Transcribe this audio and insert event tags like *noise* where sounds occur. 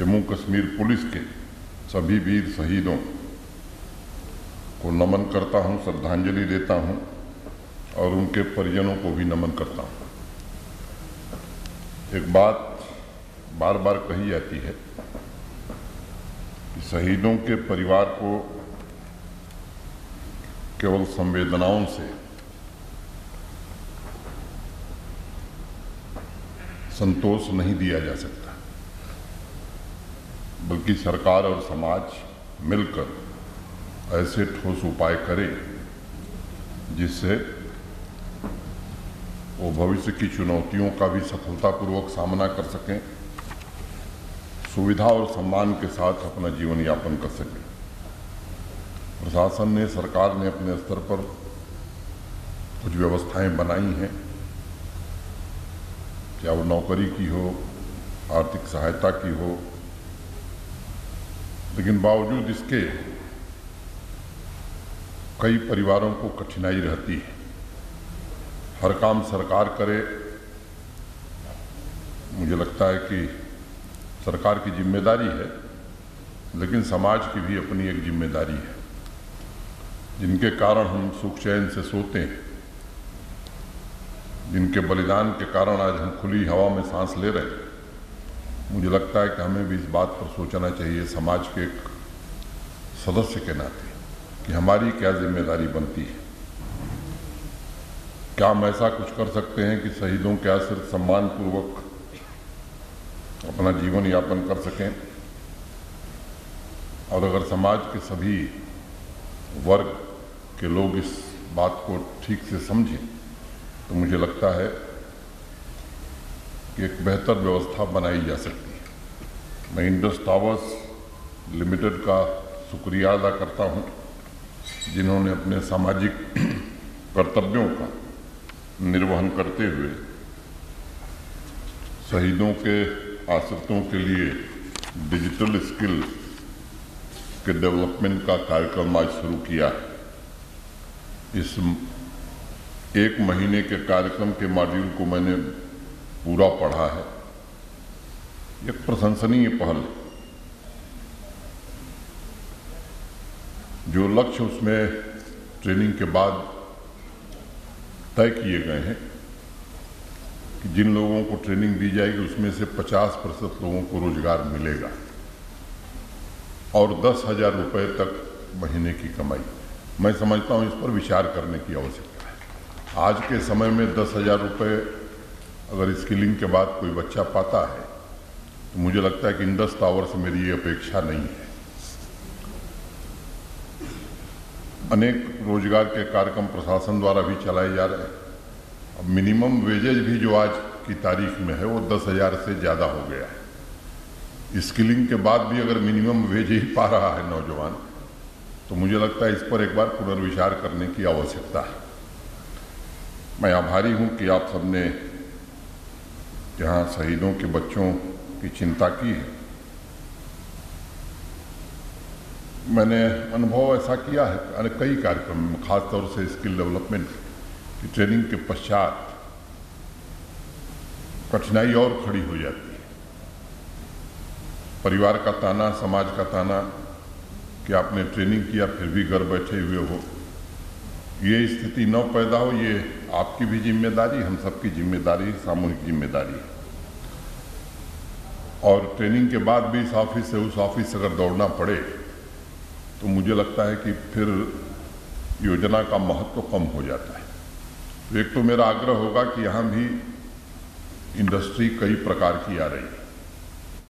Jammu Kashmir police के सभी वीर शहीदों को नमन करता हूँ, श्रद्धांजलि देता हूँ और उनके परिजनों को भी नमन करता हूँ। एक बात बार बार कही जाती है कि शहीदों के परिवार को केवल संवेदनाओं से संतोष नहीं दिया जा सकता बल्कि सरकार और समाज मिलकर ऐसे ठोस उपाय करे, जिससे वो भविष्य की चुनौतियों का भी सफलतापूर्वक सामना कर सकें, सुविधा और सम्मान के साथ अपना जीवन यापन कर सकें। प्रशासन ने, सरकार ने अपने स्तर पर कुछ व्यवस्थाएँ बनाई हैं क्या वो नौकरी की हो, आर्थिक सहायता की हो लेकिन बावजूद इसके, कई परिवारों को कठिनाई रहती है। हर काम सरकार करे, मुझे लगता है कि सरकार की ज़िम्मेदारी है, लेकिन समाज की भी अपनी एक ज़िम्मेदारी है। जिनके कारण हम सुख चैन से सोते हैं, जिनके बलिदान के कारण आज हम खुली हवा में सांस ले रहे हैं मुझे लगता है कि हमें भी इस बात पर सोचना चाहिए समाज के एक सदस्य के नाते कि हमारी क्या ज़िम्मेदारी बनती है। क्या हम ऐसा कुछ कर सकते हैं कि शहीदों के सिर्फ़ सम्मान पूर्वक अपना जीवन यापन कर सकें? और अगर समाज के सभी वर्ग के लोग इस बात को ठीक से समझें तो मुझे लगता है एक बेहतर व्यवस्था बनाई जा सकती है। मैं इंडस टावर्स लिमिटेड का शुक्रिया अदा करता हूँ, जिन्होंने अपने सामाजिक *clears throat* कर्तव्यों का निर्वहन करते हुए शहीदों के आश्रितों के लिए डिजिटल स्किल के डेवलपमेंट का कार्यक्रम आज शुरू किया है। इस एक महीने के कार्यक्रम के मॉड्यूल को मैंने पूरा पढ़ा है। एक प्रशंसनीय पहल। जो लक्ष्य उसमें ट्रेनिंग के बाद तय किए गए हैं कि जिन लोगों को ट्रेनिंग दी जाएगी, उसमें से 50 प्रतिशत लोगों को रोज़गार मिलेगा और दस हज़ार रुपये तक महीने की कमाई। मैं समझता हूँ इस पर विचार करने की आवश्यकता है। आज के समय में दस हज़ार रुपये अगर स्किलिंग के बाद कोई बच्चा पाता है तो मुझे लगता है कि इंडस टावर से मेरी ये अपेक्षा नहीं है। अनेक रोज़गार के कार्यक्रम प्रशासन द्वारा भी चलाए जा रहे हैं। अब मिनिमम वेजेज भी जो आज की तारीख में है, वो दस हज़ार से ज़्यादा हो गया है। स्किलिंग के बाद भी अगर मिनिमम वेज ही पा रहा है नौजवान तो मुझे लगता है इस पर एक बार पुनर्विचार करने की आवश्यकता है। मैं आभारी हूँ कि आप सबने यहाँ शहीदों के बच्चों की चिंता की है। मैंने अनुभव ऐसा किया है, अरे कई कार्यक्रम में खासतौर से स्किल डेवलपमेंट की, ट्रेनिंग के पश्चात कठिनाई और खड़ी हो जाती है। परिवार का ताना, समाज का ताना, कि आपने ट्रेनिंग किया, फिर भी घर बैठे हुए हो। ये स्थिति न पैदा हो, ये आपकी भी ज़िम्मेदारी, हम सबकी ज़िम्मेदारी, सामूहिक ज़िम्मेदारी है। और ट्रेनिंग के बाद भी इस ऑफ़िस से, उस ऑफ़िस से अगर दौड़ना पड़े तो मुझे लगता है कि फिर योजना का महत्व तो कम हो जाता है। तो एक तो मेरा आग्रह होगा कि यहाँ भी इंडस्ट्री कई प्रकार की आ रही है।